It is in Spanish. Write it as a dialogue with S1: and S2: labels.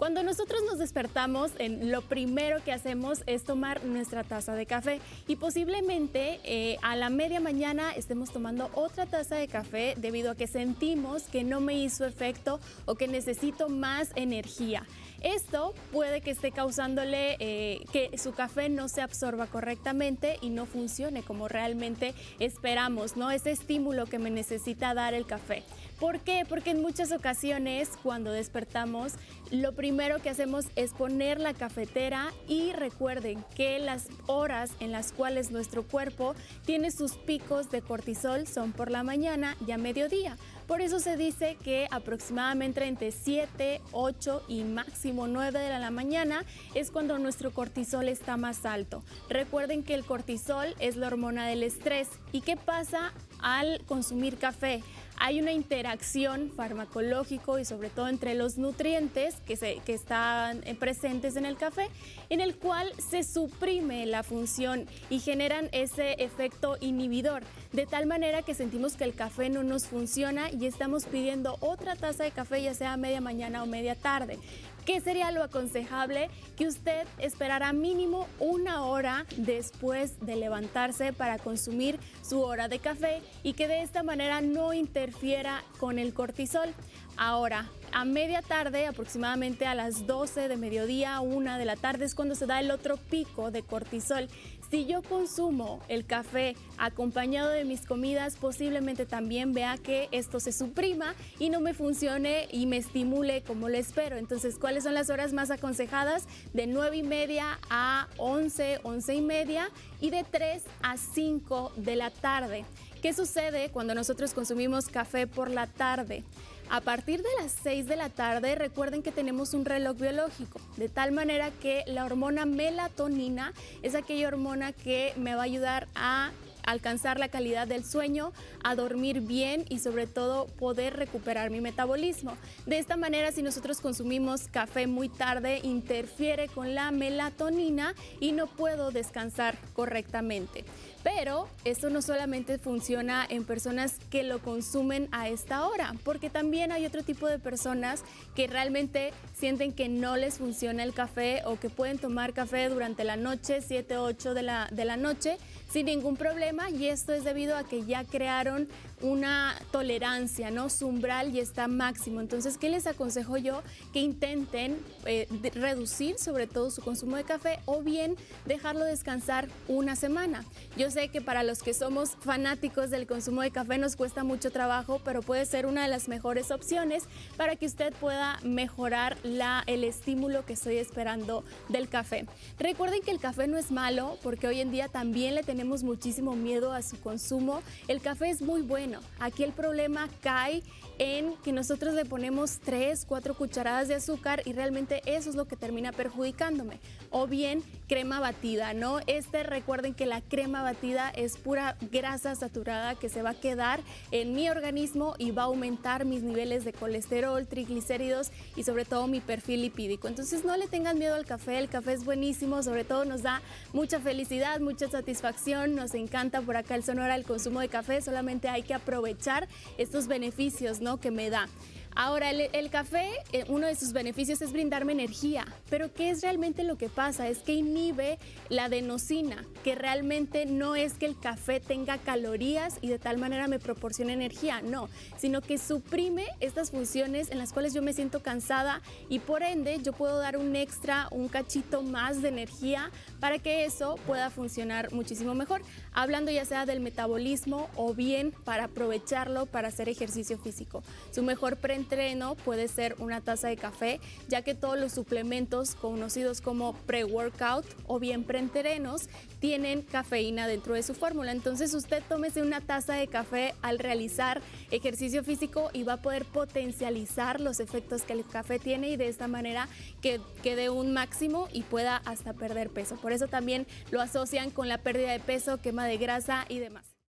S1: Cuando nosotros nos despertamos, lo primero que hacemos es tomar nuestra taza de café y posiblemente eh, a la media mañana estemos tomando otra taza de café debido a que sentimos que no me hizo efecto o que necesito más energía. Esto puede que esté causándole eh, que su café no se absorba correctamente y no funcione como realmente esperamos, ¿no? Ese estímulo que me necesita dar el café. ¿Por qué? Porque en muchas ocasiones cuando despertamos, lo primero que hacemos es poner la cafetera y recuerden que las horas en las cuales nuestro cuerpo tiene sus picos de cortisol son por la mañana y a mediodía. Por eso se dice que aproximadamente entre 7, 8 y máximo 9 de la mañana es cuando nuestro cortisol está más alto. Recuerden que el cortisol es la hormona del estrés. ¿Y qué pasa al consumir café? hay una interacción farmacológico y sobre todo entre los nutrientes que, se, que están eh, presentes en el café, en el cual se suprime la función y generan ese efecto inhibidor, de tal manera que sentimos que el café no nos funciona estamos pidiendo otra taza de café, ya sea media mañana o media tarde. ¿Qué sería lo aconsejable? Que usted esperara mínimo una hora después de levantarse para consumir su hora de café y que de esta manera no interfiera con el cortisol. Ahora, a media tarde, aproximadamente a las 12 de mediodía, una de la tarde, es cuando se da el otro pico de cortisol. Si yo consumo el café acompañado de mis comidas, posiblemente también vea que esto se suprima y no me funcione y me estimule como lo espero. Entonces, ¿cuáles son las horas más aconsejadas? De 9 y media a 11, 11 y media y de 3 a 5 de la tarde. ¿Qué sucede cuando nosotros consumimos café por la tarde? A partir de las 6 de la tarde, recuerden que tenemos un reloj biológico, de tal manera que la hormona melatonina es aquella hormona que me va a ayudar a alcanzar la calidad del sueño, a dormir bien y sobre todo poder recuperar mi metabolismo. De esta manera, si nosotros consumimos café muy tarde, interfiere con la melatonina y no puedo descansar correctamente. Pero esto no solamente funciona en personas que lo consumen a esta hora, porque también hay otro tipo de personas que realmente sienten que no les funciona el café o que pueden tomar café durante la noche, 7, 8 de la, de la noche, sin ningún problema y esto es debido a que ya crearon una tolerancia, ¿no? Su umbral y está máximo. Entonces, ¿qué les aconsejo yo? Que intenten eh, reducir sobre todo su consumo de café o bien dejarlo descansar una semana. Yo sé que para los que somos fanáticos del consumo de café nos cuesta mucho trabajo, pero puede ser una de las mejores opciones para que usted pueda mejorar la, el estímulo que estoy esperando del café. Recuerden que el café no es malo porque hoy en día también le tenemos muchísimo miedo a su consumo. El café es muy bueno aquí el problema cae en que nosotros le ponemos 3, 4 cucharadas de azúcar y realmente eso es lo que termina perjudicándome. O bien crema batida, ¿no? Este recuerden que la crema batida es pura grasa saturada que se va a quedar en mi organismo y va a aumentar mis niveles de colesterol, triglicéridos y sobre todo mi perfil lipídico. Entonces no le tengan miedo al café, el café es buenísimo, sobre todo nos da mucha felicidad, mucha satisfacción, nos encanta por acá el Sonora el consumo de café, solamente hay que aprovechar estos beneficios ¿no? que me da. Ahora, el, café, eh, uno de sus beneficios es brindarme energía, pero ¿qué es realmente lo que pasa? Es que inhibe la adenosina, que realmente no es que el café tenga calorías y de tal manera me proporcione energía, no, sino que suprime estas funciones en las cuales yo me siento cansada y por ende yo puedo dar un extra, un cachito más de energía para que eso pueda funcionar muchísimo mejor, hablando ya sea del metabolismo o bien para aprovecharlo para hacer ejercicio físico. Su mejor entreno puede ser una taza de café, ya que todos los suplementos conocidos como pre-workout o bien preentrenos tienen cafeína dentro de su fórmula. Entonces usted tómese una taza de café al realizar ejercicio físico y va a poder potencializar los efectos que el café tiene y de esta manera que quede un máximo y pueda hasta perder peso. Por eso también lo asocian con la pérdida de peso, quema de grasa y demás.